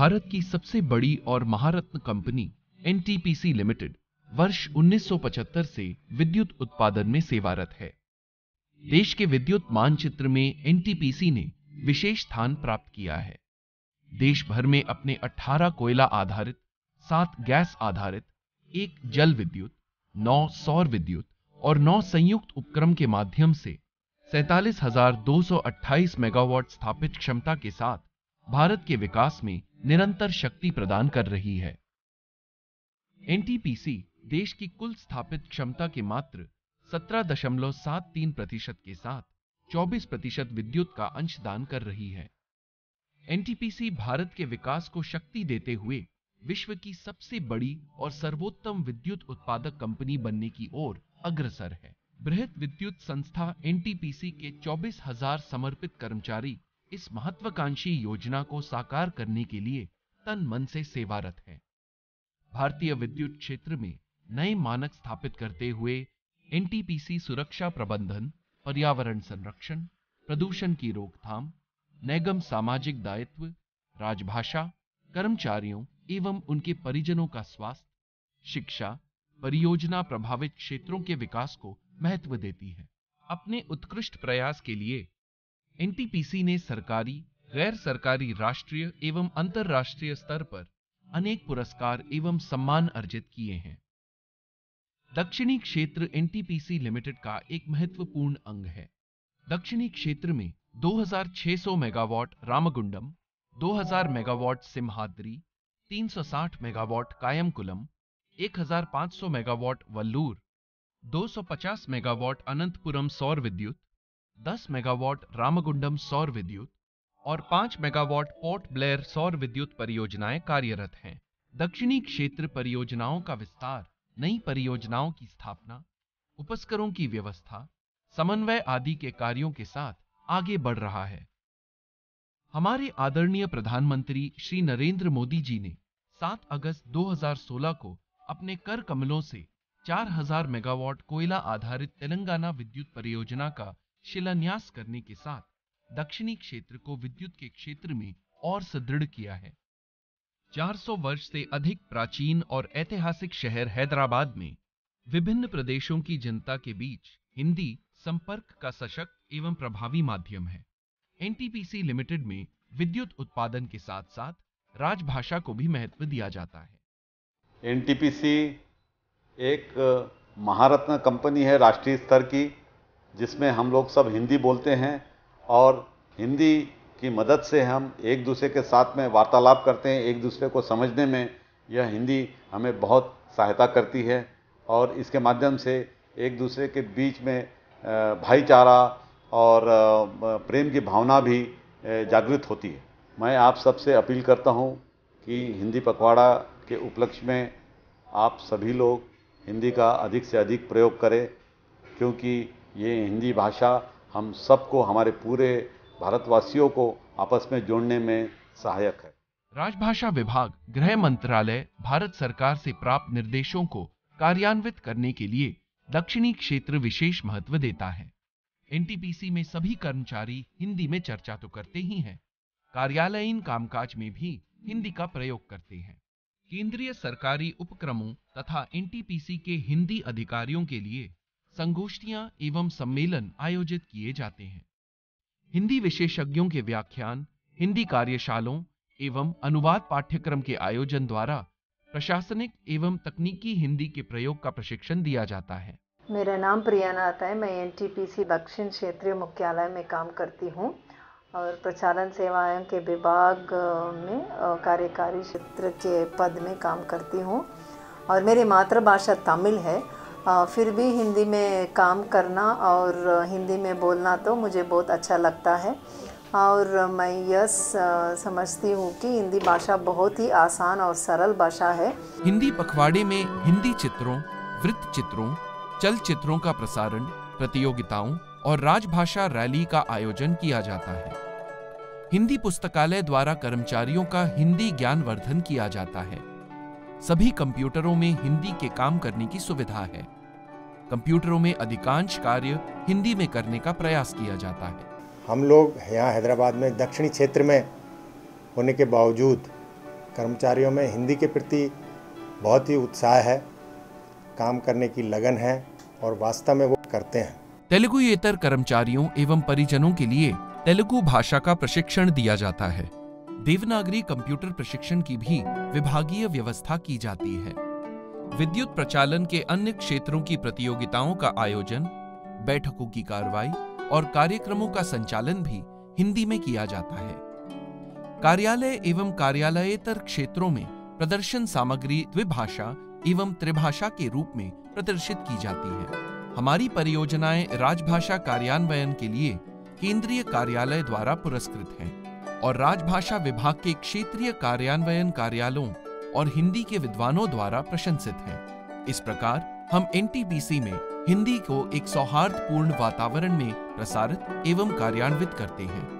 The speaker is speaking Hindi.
भारत की सबसे बड़ी और महारत्न कंपनी एनटीपीसी लिमिटेड वर्ष 1975 से विद्युत उत्पादन में सेवारत है। देश के विद्युत मानचित्र में एनटीपीसी ने विशेष स्थान प्राप्त किया है। देश भर में अपने 18 कोयला आधारित सात गैस आधारित एक जल विद्युत नौ सौर विद्युत और नौ संयुक्त उपक्रम के माध्यम से 47,228 मेगावाट स्थापित क्षमता के साथ भारत के विकास में निरंतर शक्ति प्रदान कर रही है। एनटीपीसी देश की कुल स्थापित क्षमता के मात्र 17.73 प्रतिशत के साथ 24 प्रतिशत विद्युत का अंशदान कर रही है। एनटीपीसी भारत के विकास को शक्ति देते हुए विश्व की सबसे बड़ी और सर्वोत्तम विद्युत उत्पादक कंपनी बनने की ओर अग्रसर है। बृहद विद्युत संस्था एनटीपीसी के 24,000 समर्पित कर्मचारी इस महत्वाकांक्षी योजना को साकार करने के लिए तन मन से सेवारत हैं। भारतीय विद्युत क्षेत्र में नए मानक स्थापित करते हुए एनटीपीसी सुरक्षा प्रबंधन, पर्यावरण संरक्षण, प्रदूषण की रोकथाम, नैगम सामाजिक दायित्व, राजभाषा, कर्मचारियों एवं उनके परिजनों का स्वास्थ्य, शिक्षा, परियोजना प्रभावित क्षेत्रों के विकास को महत्व देती है। अपने उत्कृष्ट प्रयास के लिए एनटीपीसी ने सरकारी गैर सरकारी राष्ट्रीय एवं अंतर्राष्ट्रीय स्तर पर अनेक पुरस्कार एवं सम्मान अर्जित किए हैं। दक्षिणी क्षेत्र एनटीपीसी लिमिटेड का एक महत्वपूर्ण अंग है। दक्षिणी क्षेत्र में 2600 megawatt Ramagundam 2000 megawatt Simhadri 360 megawatt Kayamkulam 1500 megawatt Vallur 250 megawatt Anantapuram सौर विद्युत 10 मेगावाट रामगुंडम सौर विद्युत और 5 मेगावाट पोर्ट ब्लेयर सौर विद्युत परियोजनाएँ कार्यरत हैं। दक्षिणी क्षेत्र परियोजनाओं का विस्तार, नई परियोजनाओं की स्थापना, उपस्करों की व्यवस्था, समन्वय आदि के कार्यों के साथ आगे बढ़ रहा है। हमारे आदरणीय प्रधानमंत्री श्री नरेंद्र मोदी जी ने 7 अगस्त 2016 को अपने कर कमलों से 4000 मेगावाट कोयला आधारित तेलंगाना विद्युत परियोजना का शिलान्यास करने के साथ दक्षिणी क्षेत्र को विद्युत के क्षेत्र में और सुदृढ़ किया है। 400 वर्ष से अधिक प्राचीन और ऐतिहासिक शहर हैदराबाद में विभिन्न प्रदेशों की जनता के बीच हिंदी संपर्क का सशक्त एवं प्रभावी माध्यम है। एनटीपीसी लिमिटेड में विद्युत उत्पादन के साथ साथ राजभाषा को भी महत्व दिया जाता है। एनटीपीसी एक महारत्न कंपनी है राष्ट्रीय स्तर की। जिसमें हम लोग सब हिंदी बोलते हैं और हिंदी की मदद से हम एक दूसरे के साथ में वार्तालाप करते हैं, एक दूसरे को समझने में यह हिंदी हमें बहुत सहायता करती है और इसके माध्यम से एक दूसरे के बीच में भाईचारा और प्रेम की भावना भी जागृत होती है। मैं आप सबसे अपील करता हूँ कि हिंदी पखवाड़ा के उपलक्ष्य में आप सभी लोग हिंदी का अधिक से अधिक प्रयोग करें, क्योंकि ये हिंदी भाषा हम सबको, हमारे पूरे भारतवासियों को आपस में जोड़ने में सहायक है। राजभाषा विभाग, गृह मंत्रालय, भारत सरकार से प्राप्त निर्देशों को कार्यान्वित करने के लिए दक्षिणी क्षेत्र विशेष महत्व देता है। एनटीपीसी में सभी कर्मचारी हिंदी में चर्चा तो करते ही हैं। कार्यालयीन कामकाज में भी हिंदी का प्रयोग करते हैं। केंद्रीय सरकारी उपक्रमों तथा एनटीपीसी के हिंदी अधिकारियों के लिए संगोष्ठियाँ एवं सम्मेलन आयोजित किए जाते हैं। हिंदी विशेषज्ञों के व्याख्यान, हिंदी कार्यशालों एवं अनुवाद पाठ्यक्रम के आयोजन द्वारा प्रशासनिक एवं तकनीकी हिंदी के प्रयोग का प्रशिक्षण दिया जाता है। मेरा नाम प्रिया नाथ है। मैं एनटीपीसी दक्षिण क्षेत्रीय मुख्यालय में काम करती हूँ और प्रचालन सेवाएँ के विभाग में कार्यकारी क्षेत्र के पद में काम करती हूँ। और मेरी मातृभाषा तमिल है फिर भी हिंदी में काम करना और हिंदी में बोलना तो मुझे बहुत अच्छा लगता है। और मैं यह समझती हूँ कि हिंदी भाषा बहुत ही आसान और सरल भाषा है। हिंदी पखवाड़े में हिंदी चित्रों, वृत्त चित्रों, चलचित्रों का प्रसारण, प्रतियोगिताओं और राजभाषा रैली का आयोजन किया जाता है। हिंदी पुस्तकालय द्वारा कर्मचारियों का हिंदी ज्ञान वर्धन किया जाता है। सभी कंप्यूटरों में हिंदी के काम करने की सुविधा है। कंप्यूटरों में अधिकांश कार्य हिंदी में करने का प्रयास किया जाता है। हम लोग यहाँ हैदराबाद में दक्षिणी क्षेत्र में होने के बावजूद कर्मचारियों में हिंदी के प्रति बहुत ही उत्साह है काम करने की लगन है और वास्तव में वो करते हैं। तेलुगु येतर कर्मचारियों एवं परिजनों के लिए तेलुगु भाषा का प्रशिक्षण दिया जाता है। देवनागरी कंप्यूटर प्रशिक्षण की भी विभागीय व्यवस्था की जाती है। विद्युत प्रचालन के अन्य क्षेत्रों की प्रतियोगिताओं का आयोजन, बैठकों की कार्रवाई और कार्यक्रमों का संचालन भी हिंदी में किया जाता है। कार्यालय एवं कार्यालयेतर क्षेत्रों में प्रदर्शन सामग्री द्विभाषा एवं त्रिभाषा के रूप में प्रदर्शित की जाती है। हमारी परियोजनाएँ राजभाषा कार्यान्वयन के लिए केंद्रीय कार्यालय द्वारा पुरस्कृत हैं। और राजभाषा विभाग के क्षेत्रीय कार्यान्वयन कार्यालयों और हिंदी के विद्वानों द्वारा प्रशंसित है। इस प्रकार हम एनटीपीसी में हिंदी को एक सौहार्दपूर्ण वातावरण में प्रसारित एवं कार्यान्वित करते हैं।